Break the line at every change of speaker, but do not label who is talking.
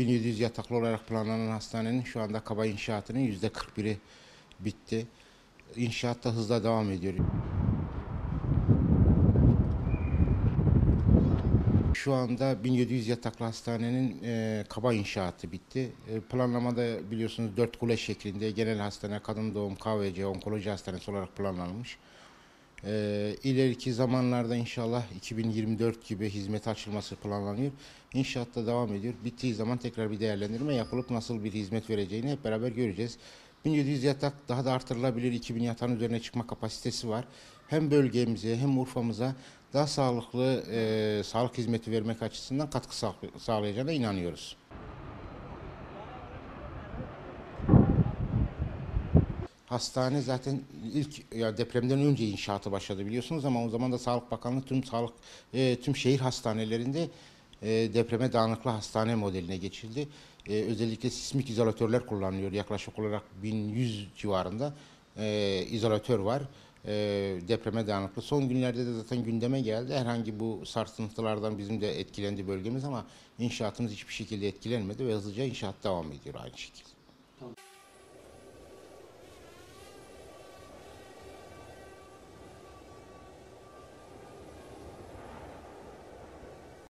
1700 yataklı olarak planlanan hastanenin şu anda kaba inşaatının %41'i bitti. İnşaat da hızla devam ediyor. Şu anda 1700 yataklı hastanenin e, kaba inşaatı bitti. E, planlamada biliyorsunuz dört kule şeklinde genel hastane, kadın doğum, KVC, onkoloji hastanesi olarak planlanmış. E, ileriki zamanlarda inşallah 2024 gibi hizmet açılması planlanıyor. İnşaat da devam ediyor. Bittiği zaman tekrar bir değerlendirme yapılıp nasıl bir hizmet vereceğini hep beraber göreceğiz. 1700 yatak daha da artırılabilir. 2000 yatağın üzerine çıkma kapasitesi var. Hem bölgemize hem Urfa'mıza daha sağlıklı e, sağlık hizmeti vermek açısından katkı sağ- sağlayacağına inanıyoruz. Hastane zaten ilk ya depremden önce inşaatı başladı biliyorsunuz ama o zaman da Sağlık Bakanlığı tüm sağlık e, tüm şehir hastanelerinde e, depreme dayanıklı hastane modeline geçildi. E, özellikle sismik izolatörler kullanılıyor. Yaklaşık olarak 1100 civarında e, izolatör var. E, depreme dayanıklı. Son günlerde de zaten gündeme geldi. Herhangi bu sarsıntılardan bizim de etkilendi bölgemiz ama inşaatımız hiçbir şekilde etkilenmedi ve hızlıca inşaat devam ediyor aynı şekilde.